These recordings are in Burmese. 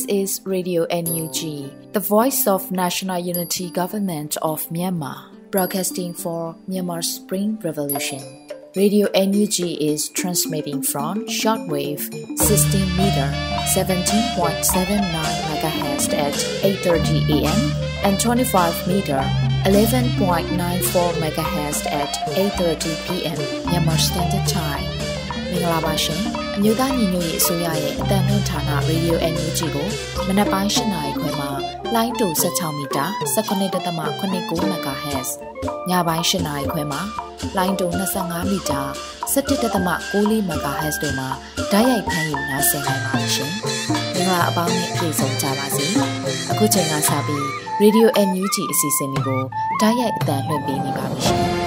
This is Radio NUG, the voice of National Unity Government of Myanmar, broadcasting for Myanmar's Spring Revolution. Radio NUG is transmitting from shortwave 16 meter 17.79 MHz at 8:30 a.m. and 25 meter 11.94 MHz at 8:30 p.m. Myanmar Standard Time. မင်္ဂလာပါရှင်။အမျိုးသားညီညွတ်ရေးအစိုးရရဲ့အတံလွှင့်ဌာန Radio NUG ကိုမနက်ပိုင်း၈နာရီခွဲမှာလိုင်းတူ16မီတာ19.89 MHz ညပိုင်း၈နာရီခွဲမှာလိုင်းတူ25မီတာ17.6 MHz တို့မှာဓာတ်ရိုက်ဖမ်းယူနားဆင်နိုင်ပါရှင်။မင်္ဂလာအပေါင်းနဲ့ပြည့်စုံကြပါစေ။အခုချိန်ကစပြီး Radio NUG အစီအစဉ်လေးကိုဓာတ်ရိုက်အတံလွှင့်ပေးနေပါပြီရှင်။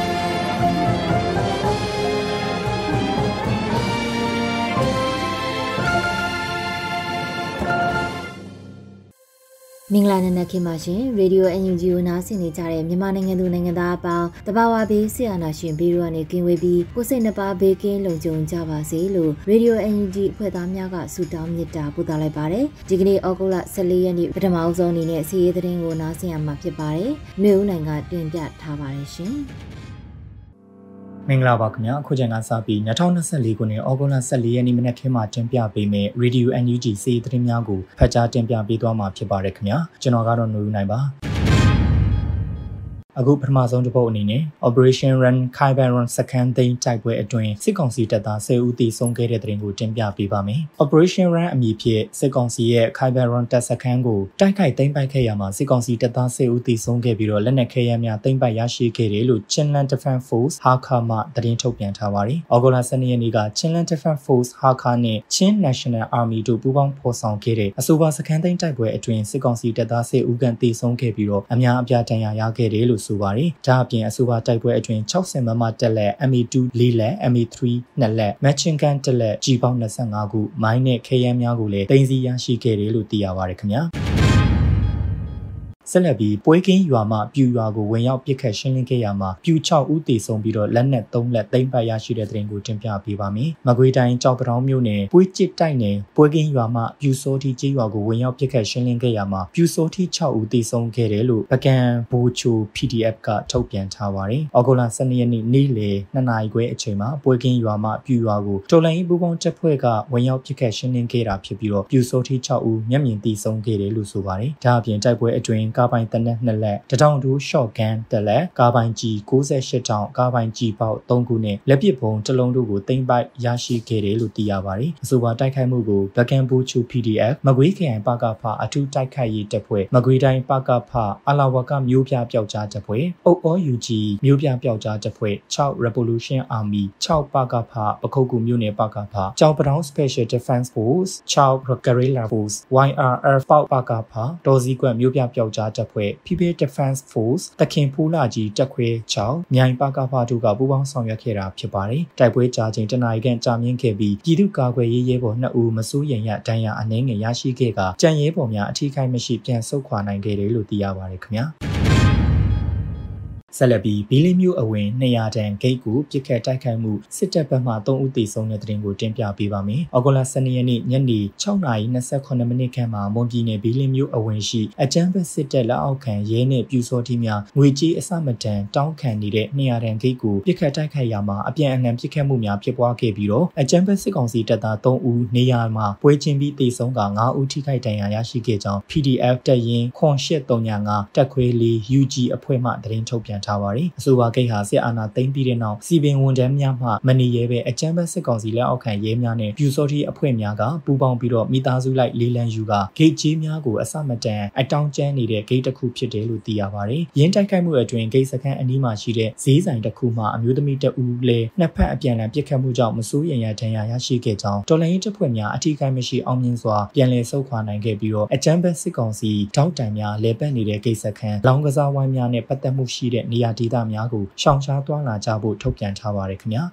မင်္ဂလာနံနက်ခင်းပါရှင်ရေဒီယို UNG ကိုနားဆင်နေကြတဲ့မြန်မာနိုင်ငံသူနိုင်ငံသားအပေါင်းတဘာဝဘေးဆရာနာရှင်ဘေးတို့ကနေကင်းဝေးပြီးကိုစိတ်နှပါဘေးကင်းလုံခြုံကြပါစေလို့ရေဒီယို UNG အဖွဲ့သားများကဆုတောင်းမေတ္တာပို့သလိုက်ပါတယ်ဒီကနေ့ဩဂုတ်လ14ရက်နေ့ပထမဆုံးအနေနဲ့စီးရဲသတင်းကိုနားဆင်ရမှာဖြစ်ပါတယ်မြို့ဦးနိုင်ကတင်ပြထားပါတယ်ရှင် မင်္ဂလာပါခင်ဗျာအခုချိန်ကစပြီး2024ခုနှစ်ဩဂုတ်လ14ရက်နေ့မနက်ခင်းမှာတင်ပြပေးမယ့် Radio NUG စီးသတင်းများကိုဖတ်ကြားတင်ပြပေးသွားမှာဖြစ်ပါတယ်ခင်ဗျာကျွန်တော်ကတော့ຫນွေဦးနိုင်ပါ အခုပထမဆုံးတစ်ပုတ်အနေနဲ့ Operation Run Khyber Run စကန်သိန်းတိုက်ပွဲအတွင်းစစ်ကောင်စီတပ်သား10ဦးသေဆုံးခဲ့တဲ့တဲ့ရင်ကိုတင်ပြပေးပါမယ်။ Operation Run အမည်ဖြင့်စစ်ကောင်စီရဲ့ Khyber Run တပ်စခန်းကိုတိုက်ခိုက်သိမ်းပိုက်ခဲ့ရမှာစစ်ကောင်စီတပ်သား10ဦးသေဆုံးခဲ့ပြီးတော့လက်နက်ခဲယမ်းများသိမ်းပိုက်ရရှိခဲ့တယ်လို့ Chinland Defense Force ဟာခါမှသတင်းထုတ်ပြန်ထားပါတယ်။ဩဂုတ်လ12ရက်နေ့က Chinland Defense Force ဟာခါနဲ့ Chin National Army တို့ပူးပေါင်းဖော်ဆောင်ခဲ့တဲ့အဆိုပါစခန်းသိမ်းတိုက်ပွဲအတွင်းစစ်ကောင်စီတပ်သား10ဦးခန့်သေဆုံးခဲ့ပြီးတော့အများအပြားဒဏ်ရာရခဲ့တယ်လို့ဆိုပါတယ်။ဒါအပြင်အဆိုပါတိုက်ပွဲအတွင်း60မမတက်လက် ME2 ၄လက် ME3 2လက် Machine Gun တက်လက်ကြီးပေါင်း25ခုမိုင်းနဲ့ခဲယမ်းများကိုလည်းတင်စီရရှိခဲ့တယ်လို့သိရပါတယ်ခင်ဗျာ။ ဆက်လက်ပြီးပွဲကင်းရွာမှပြူရွာကိုဝင်ရောက်ပစ်ခတ်ရှင်းလင်းခဲ့ရမှာပြူ6ဦးသေဆုံးပြီးတော့လက်နက်3လက်သိမ်းပိုက်ရရှိတဲ့တဲ့ရင်ကိုတင်ပြပေးပါမယ်။မကွေးတိုင်းကြောက်ပတောင်းမြို့နယ်ပွေးကျစ်တိုက်နယ်ပွဲကင်းရွာမှပြူစိုးတီကျေးရွာကိုဝင်ရောက်ပစ်ခတ်ရှင်းလင်းခဲ့ရမှာပြူစိုးတီ6ဦးသေဆုံးခဲ့တယ်လို့ပကံဘူချို PDF ကထုတ်ပြန်ထားပါတယ်။ဩဂုတ်လ12ရက်နေ့နေ့လယ်2နာရီခွဲအချိန်မှာပွဲကင်းရွာမှပြူရွာကိုတော်လိုင်းပူပေါင်းတပ်ဖွဲ့ကဝင်ရောက်ပစ်ခတ်ရှင်းလင်းခဲ့တာဖြစ်ပြီးတော့ပြူစိုးတီ6ဦးမျက်မြင်သေဆုံးခဲ့တယ်လို့ဆိုပါတယ်။ဒါအပြင်တိုက်ပွဲအတွင်းကားပိုင်တနက်2လက်တထောင်တူ shotgun တစ်လက်ကားပိုင်ကြီး68တောင်ကားပိုင်ကြီးပေါက်3ခုနဲ့လက်ပစ်ဘုံတစ်လုံးတို့ကိုတင်ပိုက်ရရှိခဲ့တယ်လို့သိရပါတယ်။အဆိုပါတိုက်ခိုက်မှုကိုဗကန်ဘူချူ PDF မကွေးခရိုင်ပကဖအထူးတိုက်ခိုက်ရေးတပ်ဖွဲ့မကွေးတိုင်းပကဖအလာဝကမျိုးပြပျောက်ကြားတပ်ဖွဲ့အုပ် OUG မျိုးပြပျောက်ကြားတပ်ဖွဲ့6 Revolution Army 6ပကဖပခုတ်ကူမျိုးနယ်ပကဖကြောင်ပတောင် Special Defense Force 6 Guerrilla Force YRF ပေါပကဖဒေါ်စည်းကွက်မျိုးပြပျောက်ကြားတပ်ဖွဲ့ People Defense Force တခင်ဖူးလာကြီးတက်ခွဲ6မြိုင်ပါကဖာတို့ကပူးပေါင်းဆောင်ရွက်ခဲ့တာဖြစ်ပါတယ်။တိုက်ပွဲကြာချိန်တနအီကန်ကြာမြင့်ခဲ့ပြီးပြည်သူ့ကာကွယ်ရေးရဲဘော်2ဦးမစိုးရိမ်ရဒဏ်ရာအနှဲငယ်ရရှိခဲ့ကကြံရဲဘော်များအထီးခိုက်မရှိပြန်ဆုတ်ခွာနိုင်ခဲ့တယ်လို့သိရပါတယ်ခင်ဗျာ။ ဆက်လက်ပြီးဘီလီမျိုးအဝင်200တန်ဂိတ်ကိုပြစ်ခတ်တိုက်ခိုက်မှုစစ်တပ်ဘက်မှ3ဦးသေဆုံးတဲ့တဲ့တင်ကိုတင်ပြပေးပါမယ်။အော်ဂိုလာ12ရက်နေ့ညနေ6:28မိနစ်ခန့်မှာမွန်ပြည်နယ်ဘီလီမျိုးအဝင်ရှိအကြမ်းဖက်စစ်တပ်လက်အောက်ခံရဲနဲ့ပြူစောတိများငွေကြေးအစမတန်တောင်းခံနေတဲ့200တန်ဂိတ်ကိုပြစ်ခတ်တိုက်ခိုက်ရမှာအပြန်အလှန်ပြစ်ခတ်မှုများဖြစ်ပွားခဲ့ပြီးတော့အကြမ်းဖက်စစ်ကောင်စီတပ်သား3ဦးနေရာမှာပွဲချင်းပြီးသေဆုံးက9ဦးထိခိုက်ဒဏ်ရာရရှိခဲ့ကြောင်း PDF တပ်ရင်းခွန်835တက်ခွေးလေး UG အဖွဲ့မှသတင်းထုတ်ပြန်ထားပါတယ်။အဆိုပါဂိတ်ဟာစစ်အာဏာသိမ်းပြီးတဲ့နောက်စီပင်ဝန်ထမ်းများမှမနေရဲပဲအကြမ်းဖက်စစ်ကောင်စီလက်အောက်ခံရဲများနဲ့ပြူစောတိအဖွဲ့များကပူးပေါင်းပြီးတော့မိသားစုလိုက်လေးလံယူကဂိတ်ကြီးများကိုအစမတန်အတောင်ကျမ်းနေတဲ့ဂိတ်တစ်ခုဖြစ်တယ်လို့သိရပါတယ်။ရင်းတိုက်ခိုက်မှုအတွင်းဂိတ်စခန်းအနီးမှာရှိတဲ့ဈေးဆိုင်တစ်ခုမှာအမျိုးသမီးတဦးလည်းနှစ်ဖက်အပြန်အလှန်ပစ်ခတ်မှုကြောင့်မစိုးရိမ်ရဒဏ်ရာရရှိခဲ့ကြောင်းတော်လိုင်းတပ်ဖွဲ့များအထူးကိုင်းမရှိအောင်မြင်စွာပြန်လည်ဆုတ်ခွာနိုင်ခဲ့ပြီးတော့အကြမ်းဖက်စစ်ကောင်စီတောက်တံများလဲပတ်နေတဲ့ဂိတ်စခန်းလောင်ကစားဝိုင်းများနဲ့ပတ်သက်မှုရှိတဲ့နေရာဒေသများကိုရှောင်ရှားသွားလာကြဖို့ထုတ်ပြန်ထားပါတယ်ခင်ဗျာ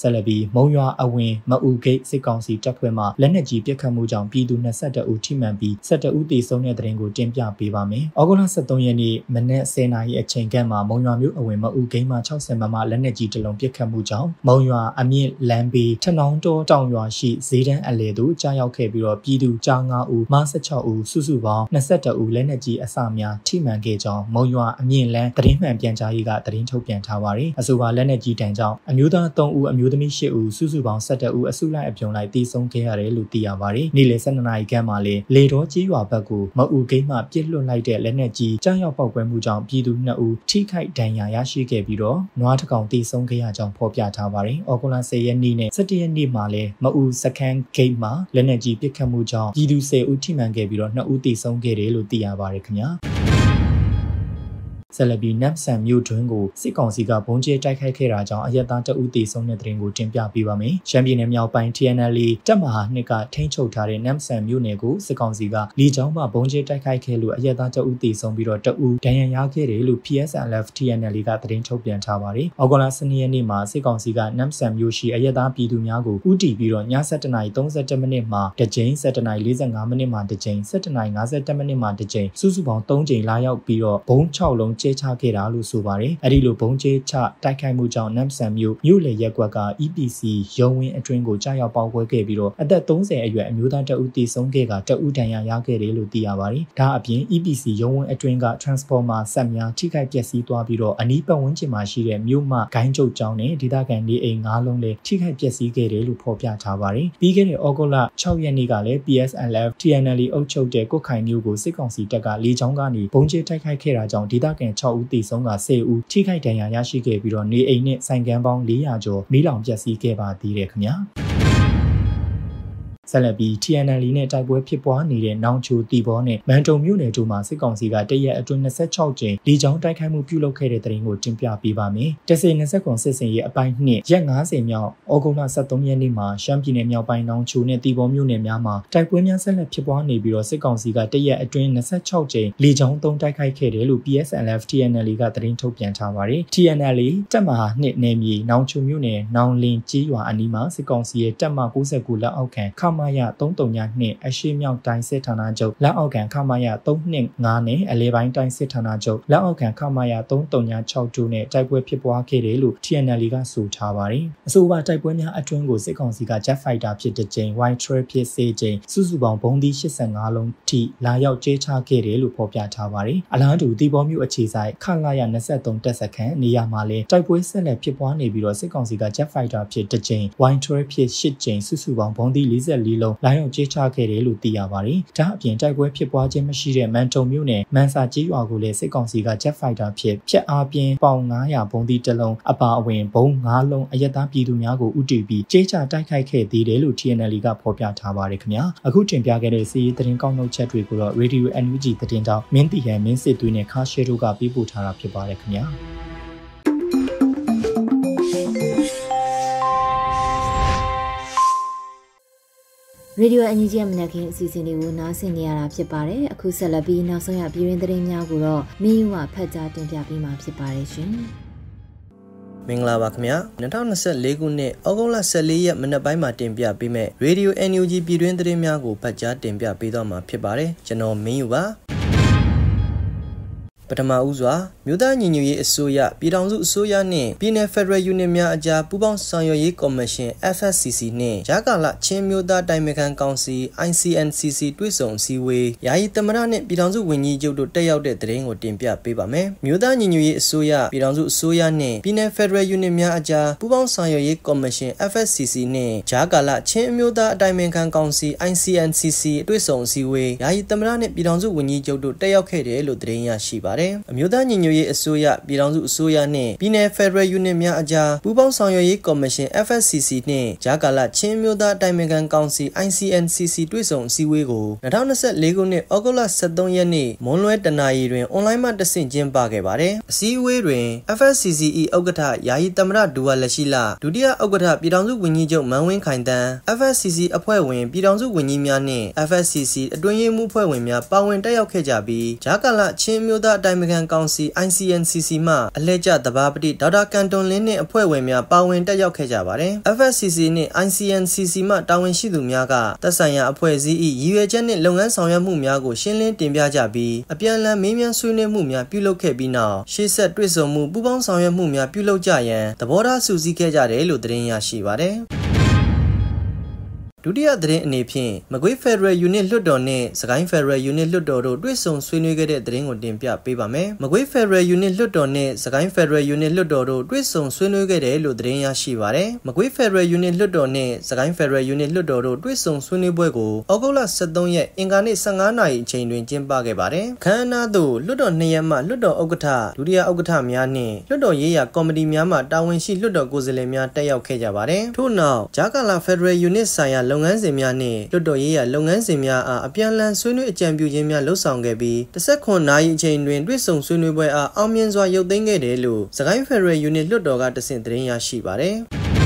ဆက်လက်ပြီးမုံရွာအဝင်မအူဂိတ်စစ်ကောင်စီတပ်ဖွဲ့မှလက်နက်ကြီးပစ်ခတ်မှုကြောင့်ပြည်သူ22ဦးထိမှန်ပြီး17ဦးသေဆုံးတဲ့တဲ့တဲ့ကိုတင်ပြပေးပါမယ်။ဩဂုတ်လ23ရက်နေ့မနက်10:00နာရီအချိန်ကမှမုံရွာမြို့အဝင်မအူဂိမ်းမှာ60မမလက်နက်ကြီးတစ်လုံးပစ်ခတ်မှုကြောင့်မုံရွာအမြင့်လမ်းဘေးထနောင်းတောတောင်ရွာရှိဈေးတန်းအလဲသို့ကြားရောက်ခဲ့ပြီးတော့ပြည်သူကြား9ဦးမ16ဦးစုစုပေါင်း22ဦးလက်နက်ကြီးအစများထိမှန်ခဲ့ကြောင်းမုံရွာအမြင့်လမ်းသတင်းမှန်ပြန်ကြားရေးကသတင်းထုတ်ပြန်ထားပါတယ်။အဆိုပါလက်နက်ကြီးတန်ကြောင့်အမျိုးသား3ဦးအမျိုးသမီး8ဦးစုစုပေါင်း17ဦးအစုလိုက်အပြုံလိုက်တေဆုံးခဲ့ရတယ်လို့သိရပါတယ်။နေ့လယ်12နာရီခန့်မှာလေလေတော်ကြီးရွာဘက်ကိုမအူဂိမ်းမှပြစ်လွတ်လိုက်တဲ့လက်နက်ကြီးကြားရောက်ပေါက်ကွဲမှုကြောင့်ပြည်သူ2ဦးထိခိုက်ဒဏ်ရာရရှိခဲ့ပြီးတော့နွားတစ်ကောင်တေဆုံးခဲ့ရကြောင်းဖော်ပြထားပါတယ်။အော်ဂုလ10ရက်နေ့နဲ့17ရက်နေ့မှာလည်းမအူစခန်းဂိတ်မှာလက်နက်ကြီးပစ်ခတ်မှုကြောင့်ပြည်သူ10ဦးထိမှန်ခဲ့ပြီးတော့2ဦးတေဆုံးခဲ့တယ်လို့သိရပါတယ်ခင်ဗျာ။ ဆက်လက်ပြီးနပ်ဆန်မြို့တွင်းကိုစစ်ကောင်စီကဘုံကျဲတိုက်ခိုက်ခဲ့တာကြောင့်အရက်သားတအုပ်တေဆုံးတဲ့တဲ့ရင်ကိုတင်ပြပေးပါမယ်။ရှမ်းပြည်နယ်မြောက်ပိုင်း TNL တပ်မဟာနှစ်ကထိန်းချုပ်ထားတဲ့နပ်ဆန်မြို့နယ်ကိုစစ်ကောင်စီကလီကြောင်းမှဘုံကျဲတိုက်ခိုက်ခဲ့လို့အရက်သားတအုပ်တေဆုံးပြီးတော့တအုပ်ဒဏ်ရာရခဲ့တယ်လို့ PSLF TNL ကသတင်းထုတ်ပြန်ထားပါတယ်။အော်ဂိုလာစနေရက်နေ့မှာစစ်ကောင်စီကနပ်ဆန်မြို့ရှိအရက်သားပြည်သူများကိုဥတီပြီးတော့ည7:37မိနစ်မှာတစ်ကြိမ်7:45မိနစ်မှာတစ်ကြိမ်7:57မိနစ်မှာတစ်ကြိမ်စုစုပေါင်း3ကြိမ်လာရောက်ပြီးတော့ဘုံ6လုံးကျဲချခဲ့တာလို့ဆိုပါတယ်။အဲဒီလိုဘုံကျဲချတိုက်ခိုက်မှုကြောင့်နမ်ဆန်မြို့မြို့လေရက်ကွက်က EPC ရုံဝင်းအတွင်းကိုကြားရောက်ပေါက်ကွဲခဲ့ပြီးတော့အသက်30အရွယ်အမျိုးသားတဦးတည်ဆုံးခဲ့ကတဦးဒဏ်ရာရခဲ့တယ်လို့သိရပါတယ်။ဒါအပြင် EPC ရုံဝင်းအတွင်းက transformer ဆက်များထိခိုက်ပျက်စီးသွားပြီးတော့အနီးပတ်ဝန်းကျင်မှာရှိတဲ့မြို့မှဂိုင်းကျုပ်ကျောင်းနဲ့ဒေသခံနေအိမ်၅လုံးလည်းထိခိုက်ပျက်စီးခဲ့တယ်လို့ဖော်ပြထားပါတယ်။ပြီးခဲ့တဲ့ဩဂုတ်လ6ရက်နေ့ကလည်း PSLF TNL အုပ်ချုပ်တဲ့ကုတ်ခိုင်မြို့ကိုစစ်ကောင်စီတပ်ကလေကြောင်းကနေဘုံကျဲတိုက်ခိုက်ခဲ့တာကြောင့်ဒေသခံ6ဦးသေဆုံးက10ဦးထိခိုက်ဒဏ်ရာရရှိခဲ့ပြီးတော့နေအိမ်နဲ့ဆိုင်ကန်းပေါင်း400ကျော်မိလောင်ပျက်စီးခဲ့ပါသေးတယ်ခင်ဗျာ ဆက်လက်ပြီး TNL နဲ့တိုက်ပွဲဖြစ်ပွားနေတဲ့နောင်ချိုတီဘောနဲ့မန်တုံမြို့နယ်တို့မှာစစ်ကောင်စီကတရက်အတွင်း26ကြိမ်လေကြောင်းတိုက်ခိုက်မှုပြုလုပ်ခဲ့တဲ့တဲ့ရင်ကိုတင်ပြပေးပါမယ်။တဆေ29စစ်စင်ရဲ့အပိုင်း2ရက်90မြောက်ဩဂုတ်လ23ရက်နေ့မှာရှမ်းပြည်နယ်မြောက်ပိုင်းနောင်ချိုနဲ့တီဘောမြို့နယ်များမှာတိုက်ပွဲများဆက်လက်ဖြစ်ပွားနေပြီးတော့စစ်ကောင်စီကတရက်အတွင်း26ကြိမ်လေကြောင်းသုံးတိုက်ခိုက်ခဲ့တယ်လို့ PSLF TNL ကသတင်းထုတ်ပြန်ထားပါတယ်။ TNL တပ်မဟာ2နယ်မြေနောင်ချိုမြို့နယ်နောင်လင်ကြီးရွာအနီးမှာစစ်ကောင်စီရဲ့တပ်မ69လက်အောက်ခံခမရ332အရှိမြောက်တိုင်းစစ်ဌာနချုပ်လက်အောက်ခံခမရ325နဲ့အလဲပိုင်းတိုင်းစစ်ဌာနချုပ်လက်အောက်ခံခမရ336တို့နဲ့တိုက်ပွဲဖြစ်ပွားခဲ့တယ်လို့ TNL ကဆိုထားပါတယ်။အဆိုပါတိုက်ပွဲများအတွင်းကိုစစ်ကောင်စီက Jet Fighter ဖြစ်တဲ့ကြိမ် White Trail ဖြစ်စေချိန်စုစုပေါင်းဘုံသီး85လုံးထိလာရောက်ကျဲချခဲ့တယ်လို့ဖော်ပြထားပါတယ်။အလားတူတီဘောမျိုးအခြေဆိုင်ခလာရ23တပ်စခန်းနေရာမှာလည်းတိုက်ပွဲဆက်လက်ဖြစ်ပွားနေပြီးတော့စစ်ကောင်စီက Jet Fighter ဖြစ်တဲ့ကြိမ် White Trail ဖြစ်8ကြိမ်စုစုပေါင်းဘုံသီး44လုံးလာရောက်ကြေးချခဲ့တယ်လို့သိရပါတယ်။ဒါအပြင်တိုက်ပွဲဖြစ်ပွားခြင်းမရှိတဲ့မန်တုံမြို့နယ်မန်စာကြီးရွာကိုလည်းစစ်ကောင်စီက Jet Fighter ဖြင့်ဖျက်အားပြင်းပေါင်900ဘုံသီးတစ်လုံးအပါအဝင်ဘုံ9လုံးအယက်သားပြည်သူများကိုဥတီပြီးကြေးချတိုက်ခိုက်ခဲ့သေးတယ်လို့ TNL ကဖော်ပြထားပါတယ်ခင်ဗျာ။အခုတင်ပြခဲ့တဲ့စီးရီးသတင်းကောက်နှုတ်ချက်တွေကိုတော့ Radio NUG သတင်းတောက်မင်းတီဟန်မင်းစစ်သွေးနဲ့ခါရှဲတို့ကပြပို့ထားတာဖြစ်ပါတယ်ခင်ဗျာ။ Radio အန်ဂျီရဲ့မနက်ခင်းအစီအစဉ်လေးကိုနားဆင်နေရတာဖြစ်ပါတယ်။အခုဆက်လက်ပြီးနောက်ဆုံးရပြည်တွင်းသတင်းများကိုတော့မင်းယူကဖတ်ကြားတင်ပြပေးမှာဖြစ်ပါတယ်ရှင်။မင်္ဂလာပါခင်ဗျာ2024ခုနှစ်ဩဂုတ်လ14ရက်မနက်ပိုင်းမှာတင်ပြပေးမဲ့ Radio NUG ပြည်တွင်းသတင်းများကိုဖတ်ကြားတင်ပြပေးတော့မှာဖြစ်ပါတယ်ကျွန်တော်မင်းယူပါ ပထမဦးစွာမြို့သားညီညွတ်ရေးအစိုးရပြည်ထောင်စုအစိုးရနှင့်ပြည်내ဖက်ဒရယ်ယူနစ်များအကြားပူးပေါင်းဆောင်ရွက်ရေးကော်မရှင် FSCC နှင့်ဂျာကာလချင်းမြို့သားတိုင်ပင်ခံကောင်စီ ICNCC တွဲဆုံစည်းဝေးယာယီသမရနှင့်ပြည်ထောင်စုဝန်ကြီးချုပ်တို့တက်ရောက်တဲ့သတင်းကိုတင်ပြပေးပါမယ်မြို့သားညီညွတ်ရေးအစိုးရပြည်ထောင်စုအစိုးရနှင့်ပြည်내ဖက်ဒရယ်ယူနစ်များအကြားပူးပေါင်းဆောင်ရွက်ရေးကော်မရှင် FSCC နှင့်ဂျာကာလချင်းမြို့သားတိုင်ပင်ခံကောင်စီ ICNCC တွဲဆုံစည်းဝေးယာယီသမရနှင့်ပြည်ထောင်စုဝန်ကြီးချုပ်တို့တက်ရောက်ခဲ့တယ်လို့သတင်းရရှိပါတယ်အမျိုးသားညီညွတ်ရေးအစိုးရပြည်ထောင်စုအစိုးရနှင့်ပြည်내 ဖက်ဒရယ်ယူနစ်များအကြားပူးပေါင်းဆောင်ရွက်ရေးကော်မရှင် FSCC နှင့်ဂျာကာလချင်းမျိုးသားတိုင်ပင်ခံကောင်စီ ICNCC တွဲဆုံအစည်းအဝေးကို2024ခုနှစ်ဩဂုတ်လ23ရက်နေ့မွန်းလွဲတနာရီတွင်အွန်လိုင်းမှတဆင့်ကျင်းပခဲ့ပါတယ်။အစည်းအဝေးတွင် FSCCE ဥက္ကဋ္ဌယာယီသမရဒူဝါလက်ရှိလာဒုတိယဥက္ကဋ္ဌပြည်ထောင်စုဝန်ကြီးချုပ်မန်ဝင်းခိုင်တန်း FSCC အဖွဲ့ဝင်ပြည်ထောင်စုဝန်ကြီးများနှင့် FSCC အတွင်းရေးမှူးဖွဲ့ဝင်များပါဝင်တက်ရောက်ခဲ့ကြပြီးဂျာကာလချင်းမျိုးသားတိုင်ပခံကောင်စီ ICNCC မှအလဲကျတဘာပတိဒေါက်တာကန်တွန်လင်းနှင့်အဖွဲ့ဝင်များပါဝင်တက်ရောက်ခဲ့ကြပါတယ်။ FSCC နှင့် ICNCC မှတာဝန်ရှိသူများကသက်ဆိုင်ရာအဖွဲ့အစည်း၏ရည်ရွယ်ချက်နှင့်လုပ်ငန်းဆောင်ရွက်မှုများကိုရှင်းလင်းတင်ပြကြပြီးအပြန်အလှန်မေးမြန်းဆွေးနွေးမှုများပြုလုပ်ခဲ့ပြီးနောက်ရှေ့ဆက်တွေ့ဆုံမှုပူးပေါင်းဆောင်ရွက်မှုများပြုလုပ်ကြရန်သဘောထားစုစည်းခဲ့ကြတယ်လို့သတင်းရရှိပါတယ်။ ဒုတိယသတင်းအနေဖြင့်မကွေး Federal Unit လွှတ်တော်နှင့်စကိုင်း Federal Unit လွှတ်တော်တို့တွေ့ဆုံဆွေးနွေးခဲ့တဲ့သတင်းကိုတင်ပြပေးပါမယ်။မကွေး Federal Unit လွှတ်တော်နှင့်စကိုင်း Federal Unit လွှတ်တော်တို့တွေ့ဆုံဆွေးနွေးခဲ့တယ်လို့သတင်းရရှိပါရယ်။မကွေး Federal Unit လွှတ်တော်နှင့်စကိုင်း Federal Unit လွှတ်တော်တို့တွေ့ဆုံဆွေးနွေးပွဲကိုဩဂုတ်လ23ရက်အင်္ဂါနေ့15နာရီအချိန်တွင်ကျင်းပခဲ့ပါတယ်။ခမ်းနားသို့လွှတ်တော်နှစ်ရက်မှလွှတ်တော်ဥက္ကဋ္ဌဒုတိယဥက္ကဋ္ဌများနှင့်လွှတ်တော်ရေးရာကော်မတီများမှတာဝန်ရှိလွှတ်တော်ကိုယ်စားလှယ်များတက်ရောက်ခဲ့ကြပါတယ်။ထို့နောက်ဂျာကာလာ Federal Unit ဆိုင်ရာလုပ်ငန်းစဉ်များနှင့်င့်လွှတ်တော်ရေးရလုပ်ငန်းစဉ်များအားအပြန်အလှန်ဆွေးနွေးအကြံပြုခြင်းများလှုပ်ဆောင်ခဲ့ပြီး19နာရီအချိန်တွင်တွေ့ဆုံဆွေးနွေးပွဲအားအောင်မြင်စွာရုပ်သိမ်းခဲ့တယ်လို့စကိုင်းဖက်ဒရယ်ယူနစ်လွှတ်တော်ကတဆင့်သတင်းရရှိပါသည်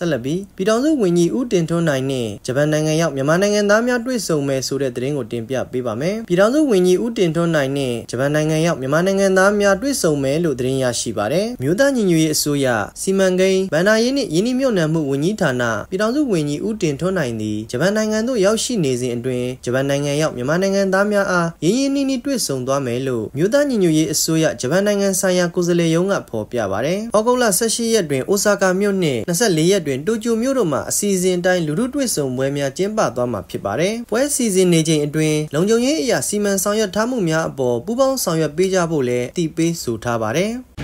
ဆက်လက်ပြီးပြည်ထောင်စုဝန်ကြီးဦးတင်ထွန်းနိုင်နဲ့ဂျပန်နိုင်ငံရောက်မြန်မာနိုင်ငံသားများတွေ့ဆုံမယ်ဆိုတဲ့သတင်းကိုတင်ပြပေးပါမယ်။ပြည်ထောင်စုဝန်ကြီးဦးတင်ထွန်းနိုင်နဲ့ဂျပန်နိုင်ငံရောက်မြန်မာနိုင်ငံသားများတွေ့ဆုံမယ်လို့သတင်းရရှိပါတယ်။မြို့သားညီညွတ်ရေးအစိုးရစီမံကိန်းဗန္ဒာရေးနှင့်ယင်းနှမြုပ်နှံမှုဝန်ကြီးဌာနပြည်ထောင်စုဝန်ကြီးဦးတင်ထွန်းနိုင်သည်ဂျပန်နိုင်ငံသို့ရောက်ရှိနေစဉ်အတွင်းဂျပန်နိုင်ငံရောက်မြန်မာနိုင်ငံသားများအားရင်းရင်းနှီးနှီးတွေ့ဆုံသွားမယ်လို့မြို့သားညီညွတ်ရေးအစိုးရဂျပန်နိုင်ငံဆိုင်ရာကိုယ်စားလှယ်ရုံးကဖော်ပြပါတယ်။ဩဂုတ်လ18ရက်တွင်အိုဆာကာမြို့နှင့်24ရက်တွင်တိုကျိုမြို့တို့မှာအစီအစဉ်တိုင်းလူထုတွေ့ဆုံပွဲများကျင်းပသွားမှာဖြစ်ပါတယ်။ပွဲစီစဉ်နေချိန်အတွင်းလုံခြုံရေးအရာစီမံဆောင်ရွက်ထားမှုများအပေါ်ပူးပေါင်းဆောင်ရွက်ပေးကြဖို့လည်းတည်ပေးဆိုထားပါတယ်။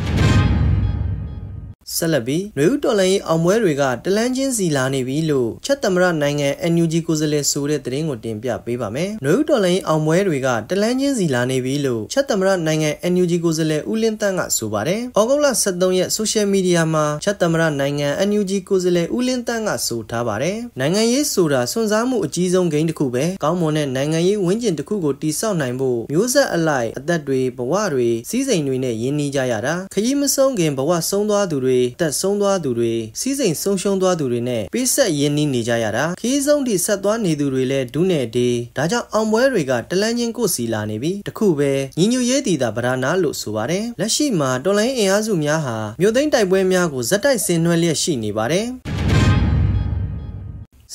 ဆက်လက်ပြီးနွေဦးတော်လိုင်းအောင်ပွဲတွေကတလန်းချင်းစီလာနေပြီလို့ချက်သမရနိုင်ငံ NUG ကိုယ်စားလှယ်ဆိုတဲ့သတင်းကိုတင်ပြပေးပါမယ်။နွေဦးတော်လိုင်းအောင်ပွဲတွေကတလန်းချင်းစီလာနေပြီလို့ချက်သမရနိုင်ငံ NUG ကိုယ်စားလှယ်ဦးလင်းတန်းကဆိုပါတယ်။ဩဂုတ်လ23ရက်ဆိုရှယ်မီဒီယာမှာချက်သမရနိုင်ငံ NUG ကိုယ်စားလှယ်ဦးလင်းတန်းကဆိုထားပါတယ်။နိုင်ငံရေးဆိုတာစွန့်စားမှုအကြီးဆုံးဂိမ်းတစ်ခုပဲ။ကောင်းမွန်တဲ့နိုင်ငံရေးဝန်းကျင်တစ်ခုကိုတည်ဆောက်နိုင်ဖို့မျိုးဆက်အလိုက်အသက်တွေဘဝတွေစီးစိမ်တွေနဲ့ယဉ်နီးကြရတာ။ခရီးမဆုံးခင်ဘဝဆုံးသွားသူတွေတက်ဆုံးသွားသူတွေစီးစိမ်ဆုံးရှုံးသွားသူတွေနဲ့ပေးဆက်ရင်းနှီးနေကြရတာခီးဆုံးထိဆက်သွားနေသူတွေလည်းဒုနဲ့ဒေးဒါကြောင့်အောင်ပွဲတွေကတလန်းချင်းကိုစီလာနေပြီတခုပဲညီညွတ်ရေးတည်တာဗရာနာလို့ဆိုပါတယ်လက်ရှိမှာတော်လိုင်းအင်အားစုများဟာမြို့သိမ်းတိုက်ပွဲများကိုဇက်တိုက်ဆင်နွှဲလျက်ရှိနေပါတယ်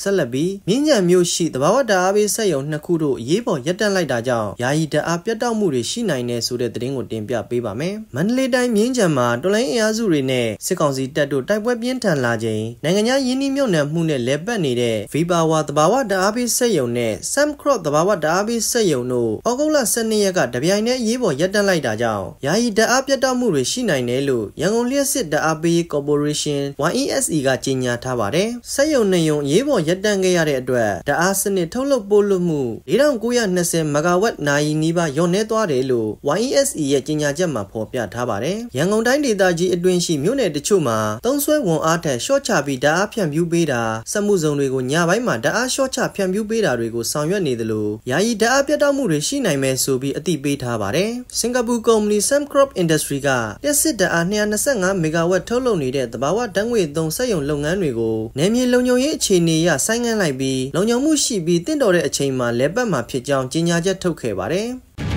ဆက်လက်ပြီးမြင်းညံမြို့ရှိတဘာဝဓာတ်အားပေးစက်ရုံနှစ်ခုတို့အရေးပေါ်ရပ်တန့်လိုက်တာကြောင့်ယာယီဓာတ်အားပြတ်တောက်မှုတွေရှိနိုင်တယ်ဆိုတဲ့သတင်းကိုတင်ပြပေးပါမယ်။မန္တလေးတိုင်းမြင်းညံမှာတော်လိုင်းအင်အားစုတွေနဲ့စစ်ကောင်စီတပ်တို့တိုက်ပွဲပြင်းထန်လာချိန်နိုင်ငံခြားယင်းနှိမ့်မြုံနယ်မှုနဲ့လဲပတ်နေတဲ့ Vipawa တဘာဝဓာတ်အားပေးစက်ရုံနဲ့ Samcrop တဘာဝဓာတ်အားပေးစက်ရုံတို့ဩဂုတ်လ12ရက်ကတပြိုင်တည်းအရေးပေါ်ရပ်တန့်လိုက်တာကြောင့်ယာယီဓာတ်အားပြတ်တောက်မှုတွေရှိနိုင်တယ်လို့ရန်ကုန်လျှက်စစ်ဓာတ်အားပေး Corporation YESE ကကြေညာထားပါတယ်။စက်ရုံနှစ်ရုံအရေးပေါ်ရပ်တန့်ခဲ့ရတဲ့အတွက်ဓာတ်အားစနစ်ထုတ်လုပ်ပို့လွှတ်မှု4920မဂါဝတ်နာရီနီးပါးလျော့နေသွားတယ်လို့ YESE ရဲ့ကြေညာချက်မှာဖော်ပြထားပါတယ်။ရန်ကုန်တိုင်းဒေသကြီးအတွင်းရှိမြို့နယ်တချို့မှာသုံးဆွဲဝန်အားထက်ရှော့ချပြီးဓာတ်အားဖြန့်ဖြူးပေးတာစက်မှုဇုံတွေကိုညပိုင်းမှာဓာတ်အားရှော့ချဖြန့်ဖြူးပေးတာတွေကိုဆောင်ရွက်နေသလိုယာယီဓာတ်အားပြတ်တောက်မှုတွေရှိနိုင်မယ်ဆိုပြီးအသိပေးထားပါတယ်။စင်ကာပူကုမ္ပဏီ Samcrop Industry ကလျှက်စစ်ဓာတ်အား225မေဂါဝတ်ထုတ်လုပ်နေတဲ့သဘာဝဓာတ်ငွေသုံးစက်ရုံလုပ်ငန်းတွေကိုနယ်မြေလုံခြုံရေးအခြေအနေအရဆိုင်းငံ့လိုက်ပြီးလုံခြုံမှုရှိပြီးတင့်တော်တဲ့အချိန်မှာလဲပတ်မှာဖြစ်ကြောင်းကြေညာချက်ထုတ်ခဲ့ပါတယ်။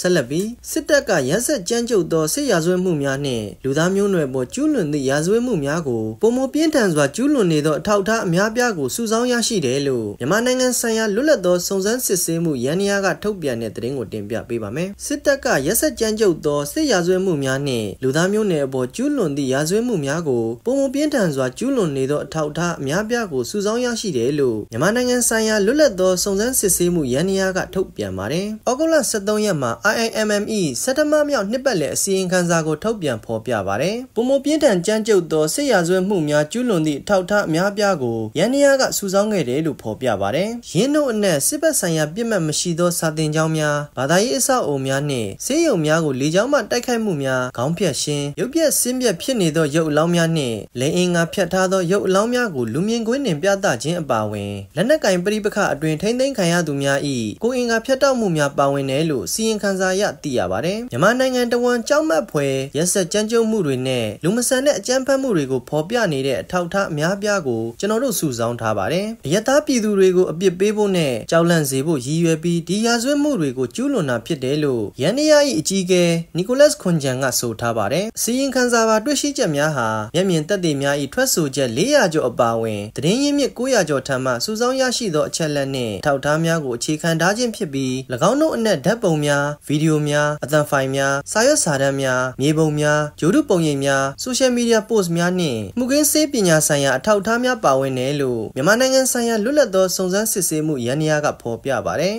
ဆက်လက်ပြီးစစ်တပ်ကရန်ဆက်ကြမ်းကြုတ်သောစစ်ရာဇဝတ်မှုများနှင့်လူသားမျိုးနွယ်ပေါ်ကျူးလွန်သည့်ရာဇဝတ်မှုများကိုပုံမပြင်းထန်စွာကျူးလွန်နေသောအထောက်အထားအများပြားကိုစုဆောင်းရရှိတယ်လို့မြန်မာနိုင်ငံဆိုင်ရာလွတ်လပ်သောစုံစမ်းစစ်ဆေးမှုရန်ရာကထုတ်ပြန်တဲ့သတင်းကိုတင်ပြပေးပါမယ်။စစ်တပ်ကရန်ဆက်ကြမ်းကြုတ်သောစစ်ရာဇဝတ်မှုများနှင့်လူသားမျိုးနွယ်ပေါ်ကျူးလွန်သည့်ရာဇဝတ်မှုများကိုပုံမပြင်းထန်စွာကျူးလွန်နေသောအထောက်အထားအများပြားကိုစုဆောင်းရရှိတယ်လို့မြန်မာနိုင်ငံဆိုင်ရာလွတ်လပ်သောစုံစမ်းစစ်ဆေးမှုရန်ရာကထုတ်ပြန်ပါတယ်။ဩဂုတ်လ23ရက်မှာ IIMME စက်တမမြောက်နှစ်ပတ်လည်အစီရင်ခံစာကိုထုတ်ပြန်ဖော်ပြပါတယ်။ပုံမပြင်းထန်ကြမ်းကြုတ်သောစစ်ရာဇဝတ်မှုများကျူးလွန်သည့်ထောက်ထားအများပြားကိုရန်နီယာကစုဆောင်းခဲ့တယ်လို့ဖော်ပြပါတယ်။ရင်းတို့အနက်စစ်ဘက်ဆိုင်ရာပြစ်မှတ်မရှိသောစာတင်ကြောင်းများဘာသာရေးအဆောက်အုံများနှင့်ဆေးရုံများကိုလေကြောင်းမှတိုက်ခိုက်မှုများခေါင်းဖြတ်ခြင်းရုပ်ပြက်ဆင်းပြက်ဖြစ်နေသောရုပ်အလောင်းများနှင့်လေအင်္ဂါဖြတ်ထားသောရုပ်အလောင်းများကိုလူမြင်ကွင်းနှင့်ပြသခြင်းအပါအဝင်လက်နက်ကင်ပရိပခအတွင်ထိမ့်သိမ်းခံရသူများ၏ကိုယ်အင်္ဂါဖြတ်တောက်မှုများပါဝင်တယ်လို့စီရင်ခံခံစာရသိရပါတယ်မြန်မာနိုင်ငံတဝန်ကြောက်မက်ဖွယ်ရက်စက်ကြမ်းကြုတ်မှုတွေနဲ့လူမဆန်တဲ့အကြမ်းဖက်မှုတွေကိုဖော်ပြနေတဲ့အထောက်အထားအများပြားကိုကျွန်တော်တို့စုဆောင်းထားပါတယ်အယက်သားပြည်သူတွေကိုအပြစ်ပေးဖို့နဲ့ကြောက်လန့်စေဖို့ရည်ရွယ်ပြီးဒီရာဇဝတ်မှုတွေကိုကျူးလွန်တာဖြစ်တယ်လို့ရန်နီယာ၏အကြီးအကဲနီကိုလတ်ခွန်ဂျန်ကဆိုထားပါတယ်စီရင်ခံစာပါတွေ့ရှိချက်များဟာမျက်မြင်သက်သေများ၏ထွက်ဆိုချက်400ကျော်အပါအဝင်သတင်းရင်းမြစ်900ကျော်ထံမှစုဆောင်းရရှိသောအချက်အလက်နှင့်ထောက်ထားများကိုအခြေခံထားခြင်းဖြစ်ပြီး၎င်းတို့အနက်ဓာတ်ပုံများဗီဒီယိုများအသံဖိုင်များစာရွက်စာတမ်းများမြေပုံများဂျိုဒုပုံရိပ်များဆိုရှယ်မီဒီယာပို့စ်များနှင့်မှုကင်းစေးပညာဆိုင်ရာအထောက်အထားများပါဝင်တယ်လို့မြန်မာနိုင်ငံဆိုင်ရာလွတ်လပ်သောစုံစမ်းစစ်ဆေးမှုရန်ရာကဖော်ပြပါတယ်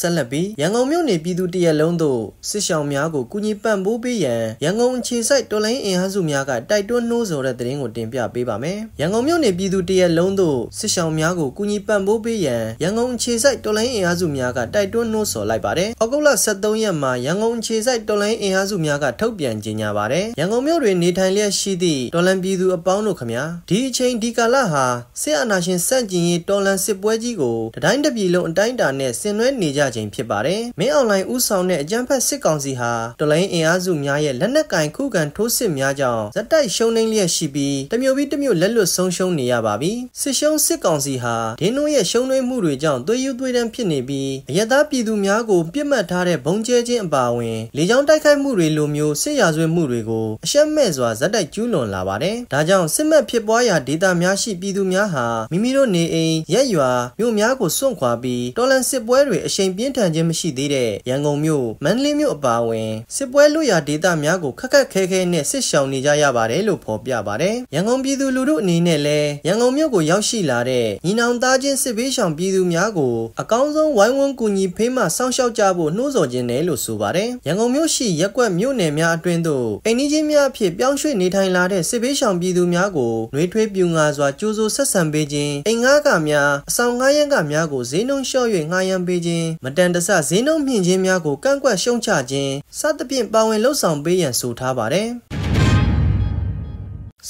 ဆက်လက်ပြီးရန်ကုန်မြို့နယ်ပြည်သူတရက်လုံးသို့စစ်ရှောင်များကိုကူညီပံ့ပိုးပေးရန်ရန်ကုန်အခြေစိုက်တော်လိုင်းအင်အားစုများကတိုက်တွန်းနှိုးဆော်တဲ့သတင်းကိုတင်ပြပေးပါမယ်။ရန်ကုန်မြို့နယ်ပြည်သူတရက်လုံးသို့စစ်ရှောင်များကိုကူညီပံ့ပိုးပေးရန်ရန်ကုန်အခြေစိုက်တော်လိုင်းအင်အားစုများကတိုက်တွန်းနှိုးဆော်လိုက်ပါတယ်။ဩဂုတ်လ23ရက်မှာရန်ကုန်အခြေစိုက်တော်လိုင်းအင်အားစုများကထုတ်ပြန်ကြေညာပါတယ်။ရန်ကုန်မြို့တွင်နေထိုင်လျက်ရှိသည့်တော်လန်ပြည်သူအပေါင်းတို့ခမညာဒီအချိန်ဒီကာလဟာစစ်အာဏာရှင်စန့်ကျင်ရေးတော်လန်စစ်ပွဲကြီးကိုတတိုင်းတပြည်လုံးအတိုင်းအတာနဲ့ဆင်နွှဲနေကြချိန်ဖြစ်ပါတယ်။မင်းအွန်လိုင်းဥဆောင်တဲ့အကြမ်းဖက်စစ်ကောင်စီဟာတော်လိုင်းအင်အားစုများရဲ့လက်နက်ကင်ခုခံထိုးစစ်များကြောင့်ဇက်တိုက်ရှုံးနှိမ့်လျက်ရှိပြီးတမျိုးပြီးတမျိုးလက်လွတ်ဆုံးရှုံးနေရပါပြီ။စစ်ရှုံးစစ်ကောင်စီဟာဒင်းတို့ရဲ့ရှုံးနှွေးမှုတွေကြောင့်သွေးယူသွေးတန်းဖြစ်နေပြီးအယက်သားပြည်သူများကိုပြစ်မှတ်ထားတဲ့ဘုံကျဲခြင်းအပါအဝင်လေကြောင်းတိုက်ခိုက်မှုတွေလိုမျိုးစစ်ရာဇဝတ်မှုတွေကိုအရှက်မဲ့စွာဇက်တိုက်ကျူးလွန်လာပါတယ်။ဒါကြောင့်စစ်မှတ်ဖြစ်ပွားရာဒေသများရှိပြည်သူများဟာမိမိတို့နေအိမ်ရက်ရွာမြို့များကိုစွန့်ခွာပြီးတော်လန်စစ်ပွဲတွေအရှိန်ပြင်းထန်ခြင်းမရှိသေးတဲ့ရန်ကုန်မြို့မန္တလေးမြို့အပါအဝင်စစ်ပွဲလွတ်ရာဒေသများကိုခက်ခက်ခဲခဲနဲ့စစ်ရှောင်နေကြရပါတယ်လို့ဖော်ပြပါတယ်။ရန်ကုန်ပြည်သူလူထုအနေနဲ့လည်းရန်ကုန်မြို့ကိုရောက်ရှိလာတဲ့ညီနောင်သားချင်းစစ်ဘေးရှောင်ပြည်သူများကိုအကောင်းဆုံးဝိုင်းဝန်းကူညီဖေးမှစောင့်ရှောက်ကြဖို့နှိုးဆော်ခြင်းတယ်လို့ဆိုပါတယ်။ရန်ကုန်မြို့ရှိရက်ကွက်မြို့နယ်များအတွင်းသို့အိမ်နီးချင်းများအဖြစ်ပြောင်းရွှေ့နေထိုင်လာတဲ့စစ်ဘေးရှောင်ပြည်သူများကိုနှွေးထွေးပြူငါစွာကြိုးစိုးဆက်ဆံပေးခြင်းအိမ်ငါးကများအဆောင်ငါးရန်ကများကိုဈေးနှုန်းလျှော့၍ငှားရမ်းပေးခြင်းမတန်တဆဈေးနှုန်းမြင့်ခြင်းများကိုကန့်ကွက်ရှုံချခြင်းစသဖြင့်ပါဝင်လှုပ်ဆောင်ပေးရန်ဆိုထားပါတယ်။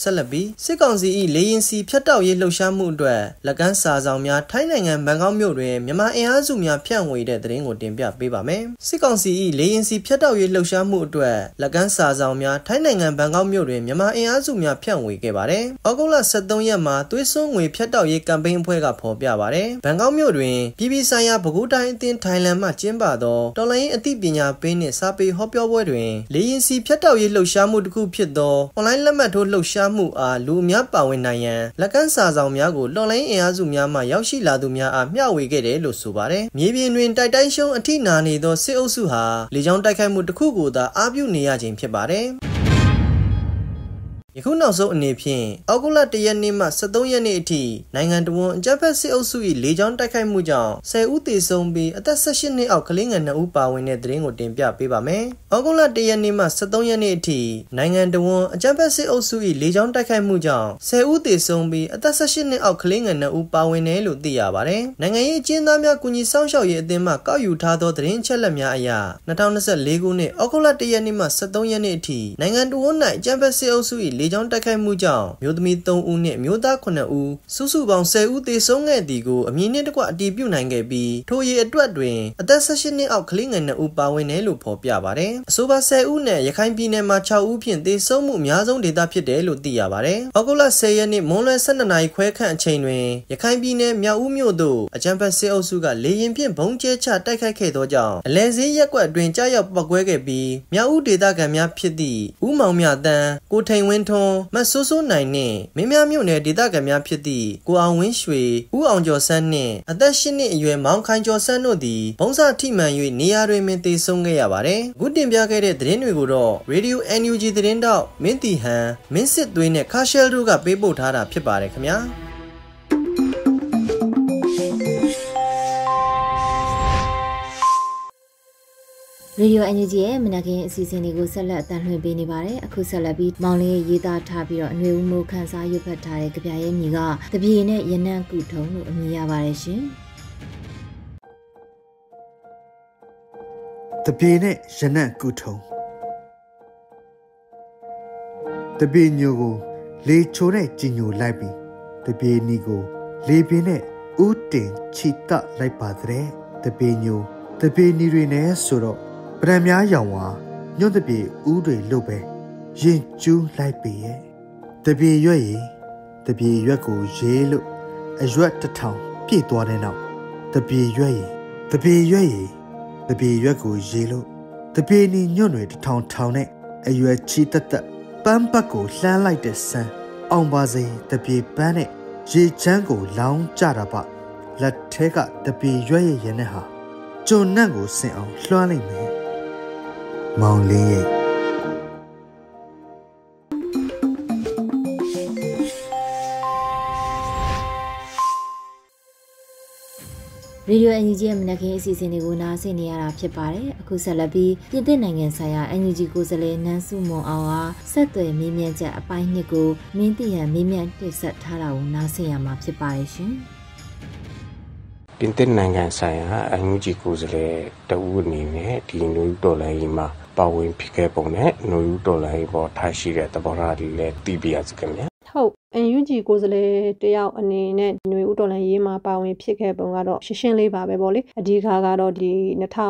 ဆက်လက်ပြီးစစ်ကောင်စီ၏လေရင်စီဖျက်တောက်ရေးလှုပ်ရှားမှုအတွက်လက်ကမ်းစာဆောင်များထိုင်းနိုင်ငံဘန်ကောက်မြို့တွင်မြန်မာအင်အားစုများဖြန့်ဝေတဲ့သတင်းကိုတင်ပြပေးပါမယ်။စစ်ကောင်စီ၏လေရင်စီဖျက်တောက်ရေးလှုပ်ရှားမှုအတွက်လက်ကမ်းစာဆောင်များထိုင်းနိုင်ငံဘန်ကောက်မြို့တွင်မြန်မာအင်အားစုများဖြန့်ဝေခဲ့ပါတယ်။ဩဂုတ်လ23ရက်မှာသွေးစွန်းငွေဖျက်တောက်ရေးကမ်ပိန်းအဖွဲ့ကဖော်ပြပါတယ်။ဘန်ကောက်မြို့တွင်ပြည်ပဆိုင်ရာဗကူတိုင်းအသင်းထိုင်လန်မှကျင်းပသောတော်လိုင်းအသိပညာပေးနှင့်စာပေဟောပြောပွဲတွင်လေရင်စီဖျက်တောက်ရေးလှုပ်ရှားမှုတစ်ခုဖြစ်သောအွန်လိုင်းလက်မှတ်ထိုးလှုပ်ရှားမှုအားလူအများပါဝင်နိုင်ရန်လက်ကမ်းစာဆောင်များကိုလွန်လိုင်းအင်အားစုများမှရောက်ရှိလာသူများအားမျှဝေခဲ့တယ်လို့ဆိုပါတယ်။မြေပြင်တွင်တိုက်တိုင်းရှုံးအထိနာနေသောစစ်အုပ်စုဟာလေကြောင်းတိုက်ခိုက်မှုတစ်ခုကိုသာအားပြုနေရခြင်းဖြစ်ပါတယ်။ ယခုနောက်ဆုံးအနေဖြင့်အောက်ဂုလ၁ရက်နေ့မှ23ရက်နေ့အထိနိုင်ငံတော်အကြမ်းဖက်စစ်အုပ်စု၏လေကြောင်းတိုက်ခိုက်မှုကြောင့်10ဦးသေဆုံးပြီးအသက်18နှစ်အောက်ကလေးငယ်2ဦးပါဝင်တဲ့သတင်းကိုတင်ပြပေးပါမယ်။အောက်ဂုလ၁ရက်နေ့မှ23ရက်နေ့အထိနိုင်ငံတော်အကြမ်းဖက်စစ်အုပ်စု၏လေကြောင်းတိုက်ခိုက်မှုကြောင့်10ဦးသေဆုံးပြီးအသက်18နှစ်အောက်ကလေးငယ်2ဦးပါဝင်တယ်လို့သိရပါတယ်။နိုင်ငံရေးအကျဉ်းသားများကူညီဆောင်ရှောက်ရေးအသင်းမှကောက်ယူထားသောသတင်းချက်လက်များအရ2024ခုနှစ်အောက်ဂုလ၁ရက်နေ့မှ23ရက်နေ့အထိနိုင်ငံတော်၌အကြမ်းဖက်စစ်အုပ်စု၏လေကြောင်းတိုက်ခိုက်မှုကြောင့်မျိုးသမီး3ဦးနှင့်မျိုးသား9ဦးစုစုပေါင်း10ဦးသေဆုံးခဲ့သည်ကိုအမည်နှင့်တကွအတည်ပြုနိုင်ခဲ့ပြီးထိုရေအတွက်တွင်အသက်18နှစ်အောက်ကလေးငယ်2ဦးပါဝင်တယ်လို့ဖော်ပြပါတယ်။အဆိုပါ10ဦးနဲ့ရခိုင်ပြည်နယ်မှာ6ဦးဖြင့်သေဆုံးမှုအများဆုံးဒေသဖြစ်တယ်လို့သိရပါတယ်။ဩဂုတ်လ10ရက်နေ့မွန်းလွဲ12နာရီခွဲခန့်အချိန်တွင်ရခိုင်ပြည်နယ်မြောက်ဦးမြို့သို့အကြမ်းဖက်စစ်အုပ်စုကလေရင်ဖြင့်ဘုံကျဲချတိုက်ခိုက်ခဲ့သောကြောင့်အလဲစည်းရက်ကွက်အတွင်ကြားရောက်ပောက်ကွဲခဲ့ပြီးမြောက်ဦးဒေသခံများဖြစ်သည့်ဦးမောင်မြတန်းကိုထိန်ဝင်းထွန်းမဆိုးဆိုးနိုင်နှင့်မင်းများမြို့နယ်ဒေသခံများဖြစ်သည့်ကိုအောင်ဝင်းရွှေဦးအောင်ကျော်ဆန်းနှင့်အသက်၈နှစ်အရွယ်မောင်ခိုင်ကျော်ဆန်းတို့သည်ဘုံစာထိမှန်၍နေရာတွင်မင်းသေဆုံးခဲ့ရပါတယ်။အခုတင်ပြခဲ့တဲ့သတင်းတွေကိုတော့ Radio NUG သတင်းတောက်မင်းတီဟန်မင်းစစ်သွေးနဲ့ခါရှဲလ်တို့ကပေးပို့ထားတာဖြစ်ပါတယ်ခင်ဗျာ။ ရေဒီယိုအန်ယူဂျီရဲ့မနက်ခင်းအစီအစဉ်လေးကိုဆက်လက်အသံလွှင့်ပေးနေပါတယ်။အခုဆက်လက်ပြီးမောင်လေးရေးသားထားပြီးတော့အနွေဦးမိုးခန်းစားရွတ်ဖတ်ထားတဲ့ကြပြရဲ့မြေကတပြေနဲ့ရနံ့ကုထုံလို့အမည်ရပါတယ်ရှင်။တပြေနဲ့ရနံ့ကုထုံတပြေညိုကို လေချိုးတဲ့ကြည်ညိုလိုက်ပြီးတပြေနီကို လေပြင်းနဲ့ဥတင်ချီတလိုက်ပါတဲ့တပြေညိုတပေနီတွေနဲ့ဆိုတော့ ပရံများရောင်ဝါညွန့်တပြေဦးတွေလုတ်ပဲရင်ကျူးလိုက်ပေရဲ့တပြေရွက်ရီတပြေရွက်ကိုရေးလို့အရွက်တစ်ထောင်ပြည့်သွားတဲ့နောက်တပြေရွက်ရီတပြေရွက်ရီတပြေရွက်ကိုရေးလို့တပြေနီညွန့်တွေတစ်ထောင်ထောင်နဲ့အရွယ်ချီတက်တက်ပန်းပတ်ကိုလှမ်းလိုက်တဲ့ဆန်းအောင်ပါစေတပြေပန်းနဲ့ရေချမ်းကိုလောင်းကြတာပါလက်ထဲကတပြေရွက်ရရနဲ့ဟာကျွန်နန့်ကိုဆင်အောင်လွှမ်းလိုက်မယ် မောင်လင်းရဲ့ရေဒီယို NUG ရဲ့မနက်ခင်းအစီအစဉ်တွေကိုနားဆင်နေရတာဖြစ်ပါတယ်။အခုဆက်လက်ပြီးပြည်သစ်နိုင်ငံဆိုင်ရာ NUG ကိုယ်စားလှယ်နန်းစုမွန်အောင်အားဆက်သွယ်မေးမြန်းချက်အပိုင်းနှစ်ကိုမင်းတီရန်မေးမြန်းတင်ဆက်ထားတာကိုနားဆင်ရမှာဖြစ်ပါတယ်ရှင်။ပြင်သစ်နိုင်ငံဆိုင်ရာအန်ယူဂျီကိုယ်စားလှယ်တဦးအနေနဲ့ဒီနယူးဒေါ်လာကြီးမှာ ပါဝင်ဖြစ်ခဲ့ပုံနဲ့နယူးဒေါ်လာကြီးပေါ်ထားရှိတဲ့သဘောထားတွေလည်းသိပြရစခင်ဗျာဟုတ် UNG ကိုယ်စားလှယ်တယောက်အနေနဲ့ຫນွေဦးတော်လန်ရေးမှာပါဝင်ဖြစ်ခဲ့ပုံကတော့ရှင်းရှင်းလေးပါပဲဗောလေအဓိကကတော့ဒီ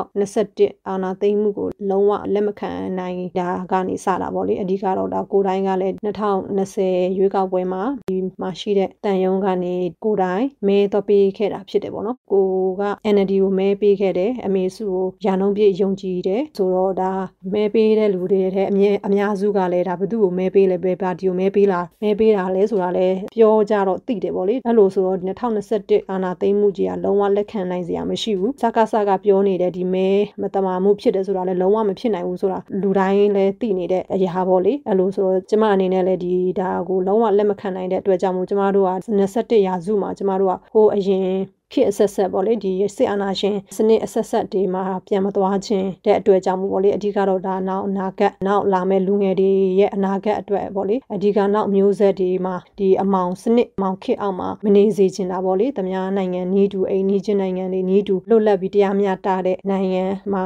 2021အာနာသိမ့်မှုကိုလုံးဝလက်မခံနိုင်တာကနေစတာဗောလေအဓိကတော့ဒါကိုတိုင်းကလည်း2020ရွေးကောက်ပွဲမှာဒီမှာရှိတဲ့တန်ယုံကနေကိုတိုင်းမဲတော့ပေးခဲ့တာဖြစ်တယ်ဗောနော်ကိုက NLD ကိုမဲပေးခဲ့တယ်အမေစုကိုယာနှုံးပြည့်ယုံကြည်တယ်ဆိုတော့ဒါမဲပေးတဲ့လူတွေတဲ့အမြဲအများစုကလည်းဒါဘသူ့ကိုမဲပေးလဲပဲပါတီကိုမဲပေးလာမဲပေးတာလဲဆိုတာလဲပြောကြတော့သိတယ်ဗောလေအဲ့လိုဆိုတော့2021အာနာသိမ့်မှုကြီးကလုံးဝလက်ခံနိုင်စရာမရှိဘူးစကားစကားပြောနေတဲ့ဒီမဲမတမာမှုဖြစ်တယ်ဆိုတာလဲလုံးဝမဖြစ်နိုင်ဘူးဆိုတာလူတိုင်းလဲသိနေတဲ့အရာဗောလေအဲ့လိုဆိုတော့ကျမအနေနဲ့လဲဒီဒါကိုလုံးဝလက်မခံနိုင်တဲ့အတွက်ကြောင့်မို့ကျမတို့က21ရာစုမှာကျမတို့ကဟိုအရင် ခေတ်အဆက်ဆက်ပေါ့လေဒီစစ်အာဏာရှင်စနစ်အဆက်ဆက်တွေမှာပြန်မသွားခြင်းတဲ့အတွက်ကြောင့်မို့ပေါ့လေအဓိကတော့ဒါနောက်အနာဂတ်နောက်လာမဲ့လူငယ်တွေရဲ့အနာဂတ်အတွက်ပေါ့လေအဓိကနောက်မျိုးဆက်တွေမှာဒီအမောင်စနစ်မောင်ခေတ်အောက်မှာမနေစေချင်တာပေါ့လေတများနိုင်ငံနီးတူအိမ်နီးချင်းနိုင်ငံတွေနီးတူလွတ်လပ်ပြီးတရားမျှတတဲ့နိုင်ငံမှာ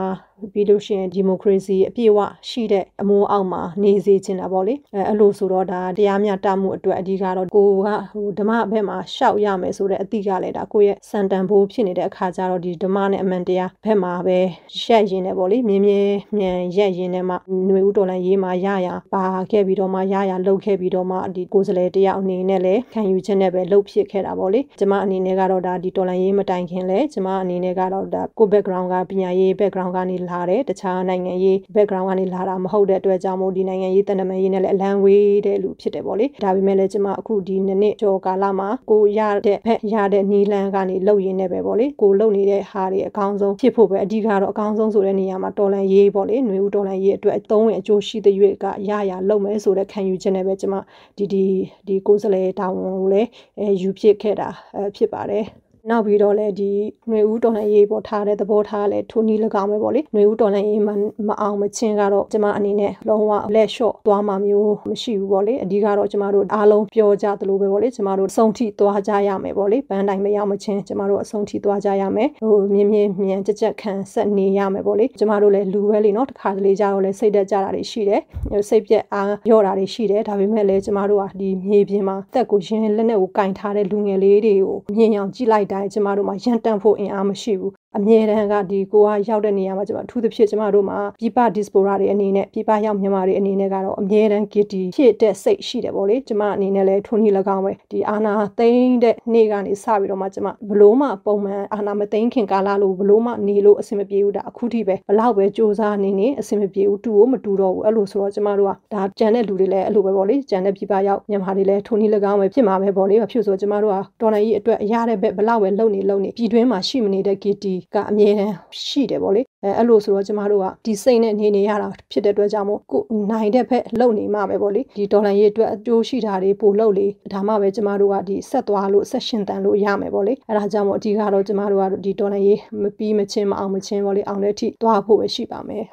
ပြီးလို့ရှိရင်ဒီမိုကရေစီအပြည့်အဝရှိတဲ့အမိုးအောက်မှာနေစေချင်တာပေါ့လေအဲအဲ့လိုဆိုတော့ဒါတရားမျှတမှုအတွက်အဓိကတော့ကိုကဟိုဓမ္မဘက်မှာရှောက်ရမယ်ဆိုတဲ့အသည့်ကလည်းဒါကိုယ့်ရဲ့စံတန်ဖိုးဖြစ်နေတဲ့အခါကျတော့ဒီဓမ္မနဲ့အမှန်တရားဘက်မှာပဲရက်ရင်းနေပေါ့လေမြင်းမြင်းမြန်ရက်ရင်းနေမှຫນွေဦးတော်လန်ရေးမှာရရပါခဲ့ပြီးတော့မှရရလှုပ်ခဲ့ပြီးတော့မှဒီကိုယ်စလဲတယောက်အနေနဲ့လည်းခံယူချက်နဲ့ပဲလှုပ်ဖြစ်ခဲ့တာပေါ့လေကျမအနေနဲ့ကတော့ဒါဒီတော်လန်ရေးမတိုင်ခင်လဲကျမအနေနဲ့ကတော့ဒါကို background ကပညာရေး background ကနေလာတယ်တခြားနိုင်ငံရေး background ကနေလာတာမဟုတ်တဲ့အတွက်ကြောင့်မို့ဒီနိုင်ငံရေးတန်တမန်ရေးနဲ့လည်းအလံဝေးတဲ့လူဖြစ်တယ်ပေါ့လေဒါပေမဲ့လည်းကျမအခုဒီနှစ်နှစ်ကျော်ကာလမှာကိုရတဲ့ဖက်ရတဲ့နီလန်ကနေလှုပ်ရင်းနဲ့ပဲပေါ့လေကိုလှုပ်နေတဲ့ဟာတွေအကောင်းဆုံးဖြစ်ဖို့ပဲအဓိကတော့အကောင်းဆုံးဆိုတဲ့နေရာမှာတော်လန်ရေးပေါ့လေຫນွေဦးတော်လန်ရေးအတွက်အသုံးဝင်အကျိုးရှိတဲ့ရွေကရရလှုပ်မယ်ဆိုတဲ့ခံယူချက်နဲ့ပဲကျမဒီဒီဒီကိုယ်စလဲတာဝန်ကိုလည်းအဲယူဖြစ်ခဲ့တာဖြစ်ပါတယ် နောက်ပြီးတော့လည်းဒီຫນွေဦးတော်လှန်ရေးပေါ်ထားတဲ့သဘောထားလည်းထိုနည်း၎င်းပဲပေါ့လေຫນွေဦးတော်လှန်ရေးမမအောင်မချင်းကတော့ကျမအနေနဲ့လုံးဝလက်လျှော့သွားမှာမျိုးမရှိဘူးပေါ့လေအဓိကတော့ကျမတို့အားလုံးပြောကြသလိုပဲပေါ့လေကျမတို့အဆုံးထိသွားကြရမယ်ပေါ့လေဘန်းတိုင်းမရောက်မချင်းကျမတို့အဆုံးထိသွားကြရမယ်ဟိုမြင်းမြင်းမြန်ကြက်ကြက်ခံဆက်နေရမယ်ပေါ့လေကျမတို့လည်းလူပဲလေနော်တစ်ခါတလေကြတော့လည်းစိတ်တက်ကြတာတွေရှိတယ်စိတ်ပြက်အားရော့တာတွေရှိတယ်ဒါပေမဲ့လည်းကျမတို့ကဒီမြေပြင်မှာတက်ကိုရင်းလက်နဲ့ကိုကင်ထားတဲ့လူငယ်လေးတွေကိုမြင်အောင်ကြည့်လိုက် တိုင်းကျမတို့မှာရန်တန်ဖို့အင်အားမရှိဘူး အမြဲတမ်းကဒီကိုကရောက်တဲ့နေရာမှာကျမအထူးသဖြင့်ကျမတို့မှာပြပ diaspora တွေအနေနဲ့ပြပရောက်မြန်မာတွေအနေနဲ့ကတော့အမြဲတမ်း giddy ဖြစ်တဲ့စိတ်ရှိတယ်ပေါ့လေကျမအနေနဲ့လည်းထုံးကြီး၎င်းပဲဒီအာနာသိမ့်တဲ့နေ့ကနေစပြီးတော့မှကျမဘလို့မှပုံမှန်အာနာမသိမ့်ခင်ကာလလို့ဘလို့မှနေလို့အဆင်မပြေဘူးဒါအခုထိပဲဘလောက်ပဲစူးစမ်းနေနေအဆင်မပြေဘူးတူကိုမတူတော့ဘူးအဲ့လိုဆိုတော့ကျမတို့ကဒါကြံတဲ့လူတွေလည်းအဲ့လိုပဲပေါ့လေကြံတဲ့ပြပရောက်မြန်မာတွေလည်းထုံးကြီး၎င်းပဲဖြစ်မှာပဲပေါ့လေဘာဖြစ်ဆိုကျမတို့ကတော်နိုင်ကြီးအတွက်အရာတဲ့ဘက်ဘလောက်ပဲလုံနေလုံနေပြည်တွင်းမှာရှိမနေတဲ့ giddy ကအမြဲတမ်းရှိတယ်ပေါ့လေအဲအဲ့လိုဆိုတော့ကျမတို့ကဒီစိတ်နဲ့နေနေရတာဖြစ်တဲ့အတွက်ကြောင့်မို့ကိုနိုင်တဲ့ဖက်လုံနေမှပဲပေါ့လေဒီဒေါ်လာရေးအတွက်အကျိုးရှိတာတွေပို့လို့လေဒါမှပဲကျမတို့ကဒီဆက်သွားလို့ဆက်ရှင်တန်လို့ရမယ်ပေါ့လေအဲဒါကြောင့်မို့အဓိကတော့ကျမတို့ကဒီဒေါ်လာရေးမပြီးမချင်းမအောင်မချင်းပေါ့လေအောင်တဲ့အထိသွားဖို့ပဲရှိပါမယ်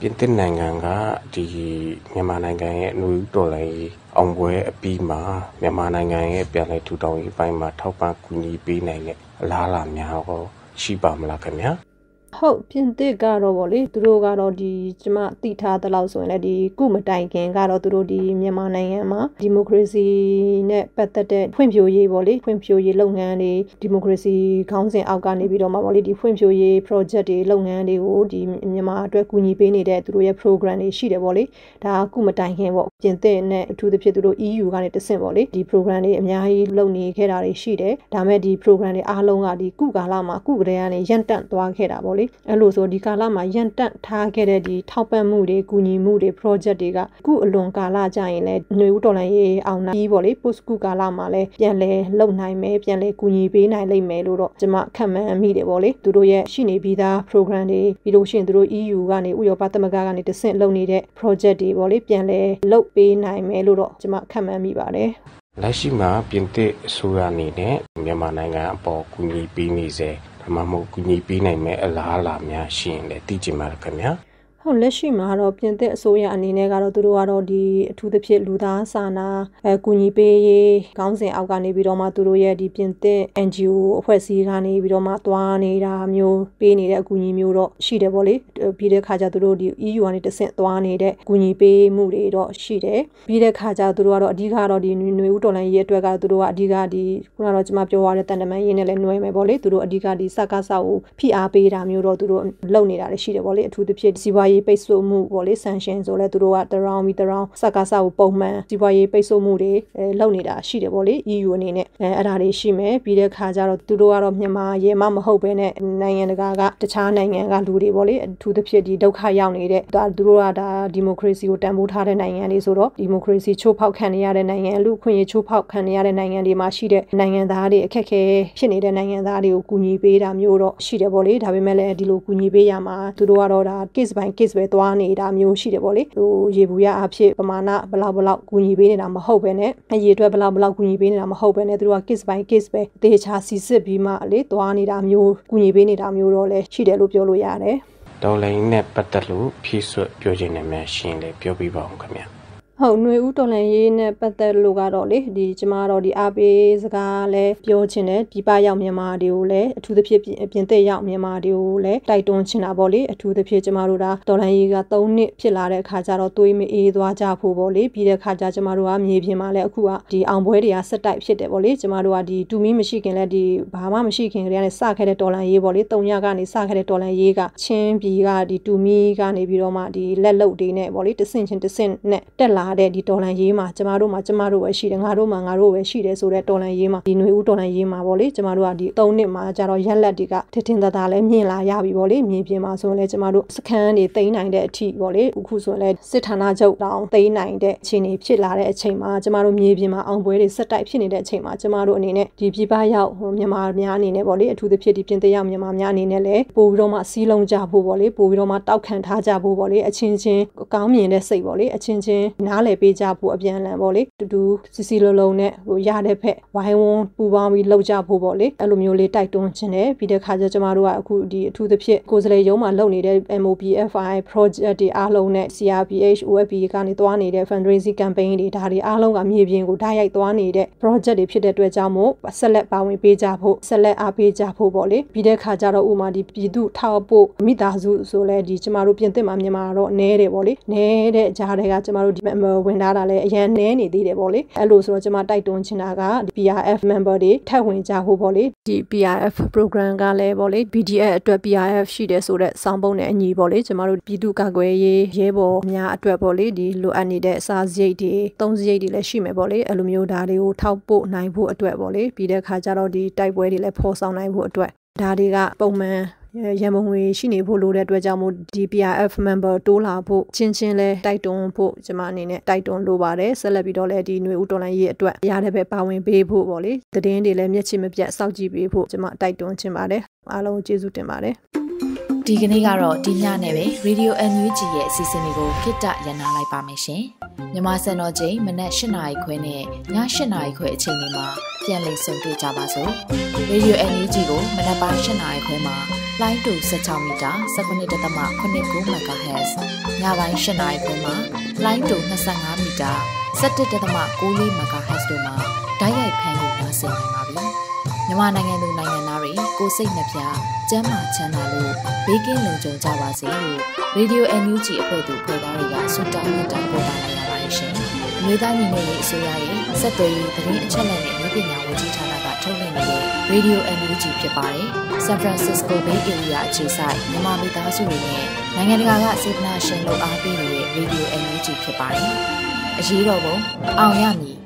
ပြင်သစ်နိုင်ငံကဒီမြန်မာနိုင်ငံရဲ့အနူတော်လိုင်းအောင်ပွဲအပြီးမှာမြန်မာနိုင်ငံရဲ့ပြည်လဲထူထောင်ရေးပိုင်းမှာထောက်ပံ့ကူညီပေးနိုင်တဲ့အလားအလာများကို ရှိပါမလားခင်ဗျာဟုတ်ပြင်သစ်ကတော့ဗောလေသူတို့ကတော့ဒီကျမသိထားသလောက်ဆိုရင်လည်းဒီကုမတိုင်ခင်ကတော့သူတို့ဒီမြန်မာနိုင်ငံမှာဒီမိုကရေစီနဲ့ပတ်သက်တဲ့ဖွံ့ဖြိုးရေးဗောလေဖွံ့ဖြိုးရေးလုပ်ငန်းတွေဒီမိုကရေစီခေါင်းစဉ်အောက်ကနေပြီးတော့မှဗောလေဒီဖွံ့ဖြိုးရေး project တွေလုပ်ငန်းတွေကိုဒီမြန်မာအတွက်ကူညီပေးနေတဲ့သူတို့ရဲ့ program တွေရှိတယ်ဗောလေဒါကကုမတိုင်ခင်ဗော ပြင်သစ်နဲ့အထူးသဖြင့်သူတို့ EU ကနေတဆင့်ဗောလေဒီ program တွေအများကြီးလုပ်နေခဲ့တာတွေရှိတယ်ဒါမဲ့ဒီ program တွေအားလုံးကဒီကုကာလမှာကုကလေးကနေရန်တန့်သွားခဲ့တာဗောလေအဲ့လိုဆိုဒီကာလမှာရန်တန့်ထားခဲ့တဲ့ဒီထောက်ပံ့မှုတွေကူညီမှုတွေ project တွေကကုအလွန်ကာလကြာရင်လည်းຫນွေဦးတော်လိုင်းရေးအောင်နိုင်ဗောလေ post ကုကာလမှာလည်းပြန်လဲလုံနိုင်မယ်ပြန်လဲကူညီပေးနိုင်လိမ့်မယ်လို့တော့ကျွန်မခံမှန်းမိတယ်ဗောလေသူတို့ရဲ့ရှိနေပြီးသား program တွေပြီးလို့ရှိရင်သူတို့ EU ကနေဥရောပသမဂ္ဂကနေတဆင့်လုပ်နေတဲ့ project တွေဗောလေပြန်လဲလုပ်ပေးနိုင်မယ်လို့တော့ကျွန်မခံမှန်းမိပါတယ်လက်ရှိမှာပြင်သစ်အစိုးရအနေနဲ့မြန်မာနိုင်ငံအပေါ်ကူညီပေးနေစေဒါမှမဟုတ်ကူညီပေးနိုင်မဲ့အလားအလာများရှိရင်လည်းသိချင်ပါတယ်ခင်ဗျာ ဟုတ်လက်ရှိမှာတော့ပြင်သစ်အစိုးရအနေနဲ့ကတော့သူတို့ကတော့ဒီအထူးသဖြင့်လူသားစာနာအဲကူညီပေးရေးခေါင်းစဉ်အောက်ကနေပြီးတော့မှသူတို့ရဲ့ဒီပြင်သစ် NGO အဖွဲ့အစည်းကနေပြီးတော့မှသွားနေတာမျိုးပေးနေတဲ့အကူအညီမျိုးတော့ရှိတယ်ပေါ့လေပြီးတဲ့ခါကျသူတို့ဒီ EU ကနေတဆင့်သွားနေတဲ့အကူအညီပေးမှုတွေတော့ရှိတယ်ပြီးတဲ့ခါကျသူတို့ကတော့အဓိကတော့ဒီຫນွေဦးတော်လိုင်းရေးအတွက်ကတော့သူတို့ကအဓိကဒီခုနကတော့ကျွန်မပြောရတဲ့တန်တမန်ရေးနဲ့လည်းနှွဲမယ်ပေါ့လေသူတို့အဓိကဒီစက္ကစကိုဖိအားပေးတာမျိုးတော့သူတို့လုပ်နေတာလည်းရှိတယ်ပေါ့လေအထူးသဖြင့်စီးပွားရေးပိတ်ဆို့မှုပေါ့လေ sanction ဆိုလဲသူတို့ကတရောင်းပြီးတရောင်းစကားစကိုပုံမှန်စီးပွားရေးပိတ်ဆို့မှုတွေအဲလုပ်နေတာရှိတယ်ပေါ့လေ EU အနေနဲ့အဲအဲ့ဒါတွေရှိမယ်ပြီးတဲ့ခါကျတော့သူတို့ကတော့မြန်မာရေမမဟုတ်ဘဲနဲ့နိုင်ငံတကာကတခြားနိုင်ငံကလူတွေပေါ့လေအထူးသဖြင့်ဒီဒုက္ခရောက်နေတဲ့ဒါသူတို့ကဒါဒီမိုကရေစီကိုတန်ဖိုးထားတဲ့နိုင်ငံတွေဆိုတော့ဒီမိုကရေစီချိုးဖောက်ခံနေရတဲ့နိုင်ငံလူခွင့်ရေးချိုးဖောက်ခံနေရတဲ့နိုင်ငံတွေမှာရှိတဲ့နိုင်ငံသားတွေအခက်အခဲဖြစ်နေတဲ့နိုင်ငံသားတွေကိုကူညီပေးတာမျိုးတော့ရှိတယ်ပေါ့လေဒါပေမဲ့လည်းဒီလိုကူညီပေးရမှာသူတို့ကတော့ဒါ case by case ပဲသွားနေတာမျိုးရှိတယ်ပေါ့လေဟိုရေဘူးရအဖြစ်ပမာဏဘလောက်ဘလောက်ကူညီပေးနေတာမဟုတ်ပဲနဲ့အရေးအတွက်ဘလောက်ဘလောက်ကူညီပေးနေတာမဟုတ်ပဲနဲ့သူတို့က case by case ပဲတေချာစီစစ်ပြီးမှလေသွားနေတာမျိုးကူညီပေးနေတာမျိုးတော့လည်းရှိတယ်လို့ပြောလို့ရတယ်ဒေါ်လာရင်းနဲ့ပတ်သက်လို့ဖြည့်ဆွတ်ပြောချင်တယ်များရှင်းလေပြောပြပါအောင်ခင်ဗျာ ဟုတ်ຫນွေဦးတော်လန်ရေးနဲ့ပတ်သက်လို့ကတော့လေဒီကျမတော့ဒီအားပေးစကားလည်းပြောချင်တယ်ပြပရောက်မြန်မာတွေကိုလည်းအထူးသဖြင့်ပြင်သစ်ရောက်မြန်မာတွေကိုလည်းတိုက်တွန်းချင်တာပေါ့လေအထူးသဖြင့်ကျမတို့ဒါတော်လန်ရေးက3နှစ်ဖြစ်လာတဲ့အခါကျတော့သွေးမအေးသွားကြဖို့ပေါ့လေပြီးတဲ့အခါကျကျမတို့ကမြေပြင်မှာလည်းအခုကဒီအောင်ပွဲတွေကဆက်တိုက်ဖြစ်တယ်ပေါ့လေကျမတို့ကဒီတူမီမရှိခင်လည်းဒီဘာမှမရှိခင်ကတည်းကစခဲ့တဲ့တော်လန်ရေးပေါ့လေ3ရက်ကနေစခဲ့တဲ့တော်လန်ရေးကချင်းပြည်ကဒီတူမီကနေပြီးတော့မှဒီလက်လုတ်တွေနဲ့ပေါ့လေတဆင့်ချင်းတဆင့်နဲ့တက်လာတဲ့ဒီတော်လန်ရေးမှာကျမတို့မှာကျမတို့ပဲရှိတယ်ငါတို့မှာငါတို့ပဲရှိတယ်ဆိုတဲ့တော်လန်ရေးမှာဒီຫນွေဦးတော်လန်ရေးမှာပေါ့လေကျမတို့ကဒီ၃နှစ်မှာကျတော့ရက်လက်တွေကထထင်သာသာလဲမြင်လာရပြီပေါ့လေမြင်ပြင်မှာဆိုရင်လဲကျမတို့စခန်းတွေတိမ့်နိုင်တဲ့အထိပေါ့လေအခုဆိုရင်လဲစစ်ဌာနချုပ်တောင်တိမ့်နိုင်တဲ့အခြေအနေဖြစ်လာတဲ့အချိန်မှာကျမတို့မြေပြင်မှာအောင်ပွဲတွေဆက်တိုက်ဖြစ်နေတဲ့အချိန်မှာကျမတို့အနေနဲ့ဒီပြည်ပရောက်ဟိုမြန်မာများအနေနဲ့ပေါ့လေအထူးသဖြင့်ဒီပြင်သစ်ရောက်မြန်မာများအနေနဲ့လဲပို့ပြီးတော့မှစီးလုံးကြဖို့ပေါ့လေပို့ပြီးတော့မှတောက်ခံထားကြဖို့ပေါ့လေအချင်းချင်းကောင်းမြင်တဲ့စိတ်ပေါ့လေအချင်းချင်းနားလည်ပေးကြဖို့အပြန်အလှန်ပေါ့လေတူတူစီစီလုံးလုံးနဲ့ဟိုရတဲ့ဖက်ဝိုင်းဝန်းပူပေါင်းပြီးလှုပ်ကြဖို့ပေါ့လေအဲ့လိုမျိုးလေးတိုက်တွန်းခြင်းတယ်ပြီးတဲ့ခါကျကျမတို့ကအခုဒီအထူးသဖြင့်ကိုယ်စလေရုံးမှာလုပ်နေတဲ့ MOPFI project တွေအားလုံးနဲ့ CRPH OFB ကနေသွားနေတဲ့ fundraising campaign တွေဒါတွေအားလုံးကမြေပြင်ကိုဓာတ်ရိုက်သွားနေတဲ့ project တွေဖြစ်တဲ့အတွက်ကြောင့်မို့ဆက်လက်ပါဝင်ပေးကြဖို့ဆက်လက်အားပေးကြဖို့ပေါ့လေပြီးတဲ့ခါကျတော့ဥမာဒီပြည်သူထောက်ဖို့မိသားစုဆိုလဲဒီကျမတို့ပြင်သစ်မှာမြန်မာတော့နဲတယ်ပေါ့လေနဲတဲ့ကြားတွေကကျမတို့ဒီဝင်ထားတာလဲအရန်နဲနေသေးတယ်ပေါ့လေအဲ့လိုဆိုတော့ကျမတိုက်တွန်းချင်တာက PRF member တွေထပ်ဝင်ကြဖို့ပေါ့လေဒီ PRF program ကလည်းပေါ့လေ BDF အတွက် PRF ရှိတယ်ဆိုတော့စောင်းပုံနဲ့အညီပေါ့လေကျမတို့ပြည်သူ့ကာကွယ်ရေးရဲဘော်များအတွက်ပေါ့လေဒီလိုအပ်နေတဲ့စာစရိတ်တွေသုံးစရိတ်တွေလည်းရှိမယ်ပေါ့လေအဲ့လိုမျိုးဒါတွေကိုထောက်ပို့နိုင်ဖို့အတွက်ပေါ့လေပြီးတဲ့ခါကျတော့ဒီတိုက်ပွဲတွေလည်းဖော်ဆောင်နိုင်ဖို့အတွက်ဒါတွေကပုံမှန် ရန်ပုံငွေရှိနေဖို့လိုတဲ့အတွက်ကြောင့်မို့ DPRF member တိုးလာဖို့ချင်းချင်းလဲတိုက်တွန်းဖို့ကျွန်မအနေနဲ့တိုက်တွန်းလိုပါတယ်ဆက်လက်ပြီးတော့လည်းဒီຫນွေဦးတော်လိုင်းရေးအတွက်ရတဲ့ပဲပါဝင်ပေးဖို့ပေါ့လေသတင်းတွေလည်းမျက်ခြေမပြတ်စောင့်ကြည့်ပေးဖို့ကျွန်မတိုက်တွန်းချင်ပါတယ်အားလုံးကျေးဇူးတင်ပါတယ်ဒီကနေ့ကတော့ဒီညနဲ့ပဲ Radio NUG ရဲ့အစီအစဉ်လေးကိုခਿੱတရနာလိုက်ပါမယ်ရှင် မြန်မာစံတော်ချိန်မနက်၈နာရီခွဲနဲ့ည၈နာရီခွဲအချိန်တွေမှာပြန်လည်ဆုံတွေ့ကြပါစို့ Radio NUG ကိုမနက်ပိုင်း၈နာရီခွဲမှာလိုင်းတူ16မီတာ19.8 MHz ညပိုင်း၈နာရီခွဲမှာလိုင်းတူ25မီတာ17.6 MHz တို့မှာဓာတ်ရိုက်ဖမ်းလို့နိုင်စေနိုင်ပါပြီမြန်မာနိုင်ငံသူနိုင်ငံသားတွေကိုစိတ်နှပြကျမ်းမာချမ်းသာလို့ဘေးကင်းလုံခြုံကြပါစေလို့ Radio NUG အဖွဲ့သူဖွဲ့သားတွေကဆုတောင်းမြတ်တာပို့တာနေရပါတယ်ရှင်။အ မျိုးသားညီညွတ်ရေးအစိုးရရဲ့စက်သွေးရေးသတင်းအချက်အလက်နဲ့လူပညာဝန်ကြီးဌာနကထုတ်လွှင့်နေတဲ့ Radio NUG ဖြစ်ပါတယ်။ San Francisco Bay Area အခြေစိုက်မြန်မာမိသားစုတွေနဲ့နိုင်ငံတကာကစေတနာရှင်လို့အားပေးနေတဲ့ Radio NUG ဖြစ်ပါတယ်။အရေးတော်ပုံအောင်ရမည်